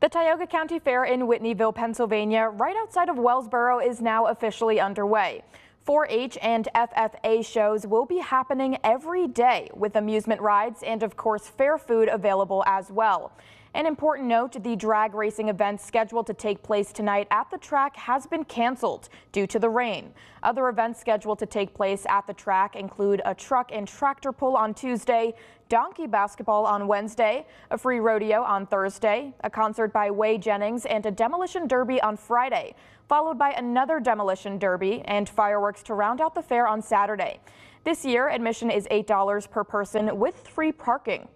The Tioga County Fair in Whitneyville, Pennsylvania, right outside of Wellsboro, is now officially underway. 4-H and FFA shows will be happening every day with amusement rides and, of course, fair food available as well. An important note, the drag racing event scheduled to take place tonight at the track has been canceled due to the rain. Other events scheduled to take place at the track include a truck and tractor pull on Tuesday, donkey basketball on Wednesday, a free rodeo on Thursday, a concert by Whey Jennings, and a demolition derby on Friday, followed by another demolition derby and fireworks to round out the fair on Saturday. This year, admission is $8 per person with free parking.